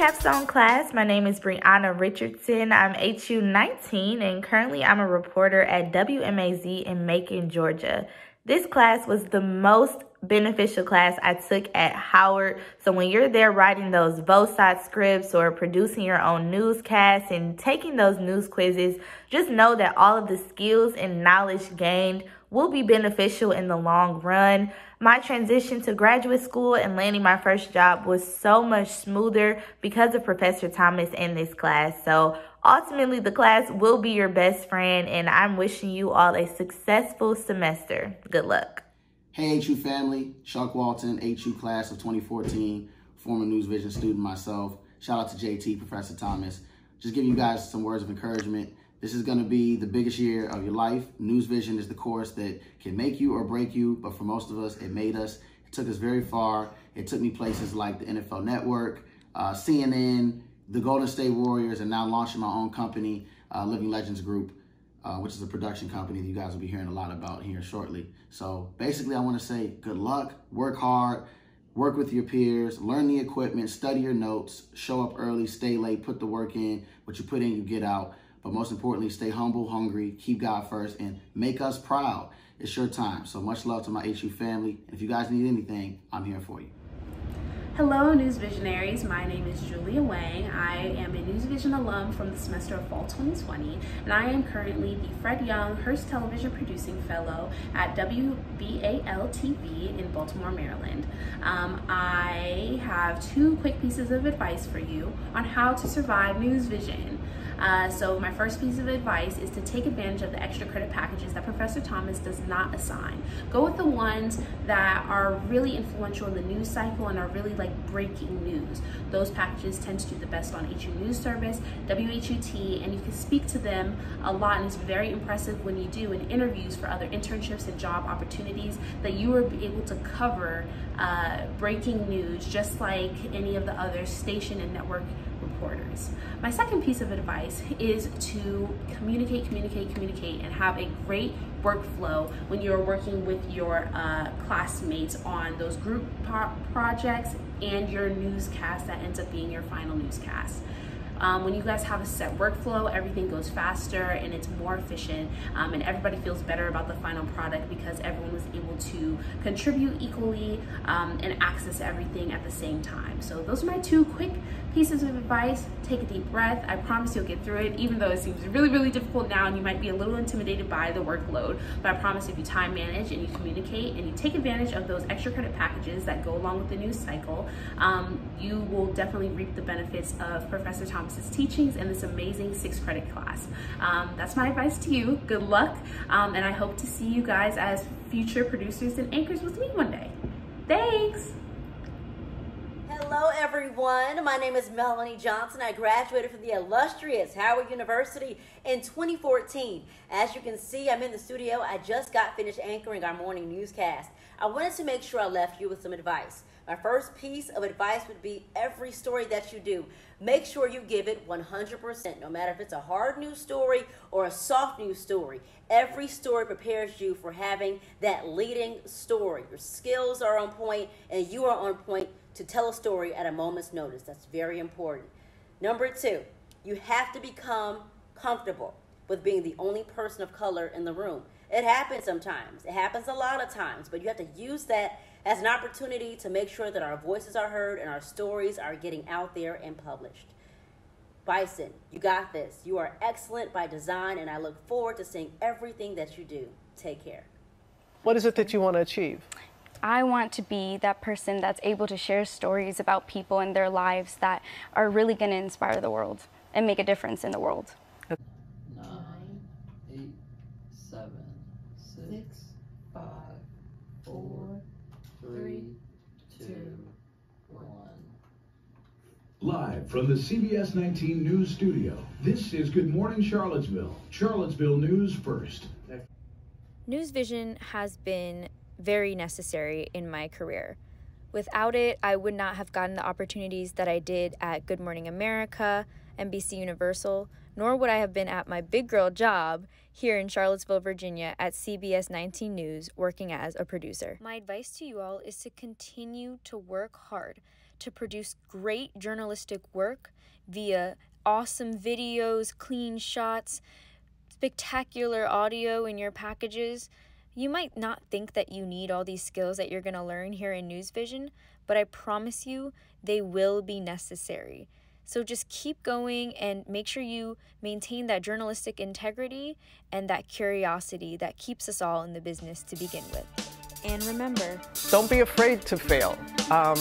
Capstone class. My name is Bre'onna Richardson. I'm HU 19 and currently I'm a reporter at WMAZ in Macon, Georgia. This class was the most beneficial class I took at Howard. So when you're there writing those VOSOT scripts or producing your own newscasts and taking those news quizzes, just know that all of the skills and knowledge gained will be beneficial in the long run. My transition to graduate school and landing my first job was so much smoother because of Professor Thomas in this class. So ultimately, the class will be your best friend, and I'm wishing you all a successful semester. Good luck. Hey, HU family, Chuck Walton, HU class of 2014, former News Vision student myself. Shout out to JT, Professor Thomas. Just giving you guys some words of encouragement. This is going to be the biggest year of your life. News Vision is the course that can make you or break you, but for most of us, it made us. It took us very far. It took me places like the NFL Network, uh, CNN, the Golden State Warriors, and now launching my own company, uh, Living Legends Group, uh, which is a production company that you guys will be hearing a lot about here shortly. So basically, I want to say good luck, work hard, work with your peers, learn the equipment, study your notes, show up early, stay late, put the work in. What you put in, you get out. But most importantly, stay humble, hungry, keep God first, and make us proud. It's your time. So much love to my HU family. And if you guys need anything, I'm here for you. Hello, News Visionaries. My name is Julia Weng. I am a News Vision alum from the semester of fall 2020, and I am currently the Fred Young Hearst Television Producing Fellow at WBAL TV in Baltimore, Maryland. Um, I have two quick pieces of advice for you on how to survive News Vision. Uh, so my first piece of advice is to take advantage of the extra credit packages that Professor Thomas does not assign. Go with the ones that are really influential in the news cycle and are really like breaking news. Those packages tend to do the best on HU News Service, WHUT, and you can speak to them a lot and it's very impressive when you do in interviews for other internships and job opportunities that you are able to cover uh, breaking news just like any of the other station and network reporters. My second piece of advice is to communicate, communicate, communicate, and have a great workflow when you're working with your uh, classmates on those group projects and your newscast that ends up being your final newscast. Um, when you guys have a set workflow, everything goes faster and it's more efficient um, and everybody feels better about the final product because everyone was able to contribute equally um, and access everything at the same time. So those are my two quick pieces of advice. Take a deep breath. I promise you'll get through it, even though it seems really, really difficult now and you might be a little intimidated by the workload. But I promise if you time manage and you communicate and you take advantage of those extra credit packages that go along with the news cycle, um, you will definitely reap the benefits of Professor Thomas's teachings in this amazing six credit class. Um, that's my advice to you. Good luck. Um, and I hope to see you guys as future producers and anchors with me one day. Thanks. Hello, everyone. My name is Melanie Johnson. I graduated from the illustrious Howard University in 2014. As you can see, I'm in the studio. I just got finished anchoring our morning newscast. I wanted to make sure I left you with some advice. My first piece of advice would be every story that you do, make sure you give it 100%, no matter if it's a hard news story or a soft news story. Every story prepares you for having that leading story. Your skills are on point and you are on point to tell a story at a moment's notice. That's very important. Number two, you have to become comfortable with being the only person of color in the room. It happens sometimes. It happens a lot of times, but you have to use that as an opportunity to make sure that our voices are heard and our stories are getting out there and published. Bison, you got this. You are excellent by design, and I look forward to seeing everything that you do. Take care. What is it that you want to achieve? I want to be that person that's able to share stories about people and their lives that are really going to inspire the world and make a difference in the world. Five, four, three, two, one. Live from the CBS 19 News Studio, this is Good Morning Charlottesville. Charlottesville News First. News Vision has been very necessary in my career. Without it, I would not have gotten the opportunities that I did at Good Morning America, NBC Universal, nor would I have been at my big girl job here in Charlottesville, Virginia at CBS 19 News working as a producer. My advice to you all is to continue to work hard to produce great journalistic work via awesome videos, clean shots, spectacular audio in your packages, you might not think that you need all these skills that you're going to learn here in News Vision, but I promise you they will be necessary. So just keep going and make sure you maintain that journalistic integrity and that curiosity that keeps us all in the business to begin with. And remember, don't be afraid to fail. Um,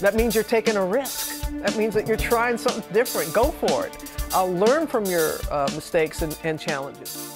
that means you're taking a risk. That means that you're trying something different. Go for it. Uh, learn from your uh, mistakes and, and challenges.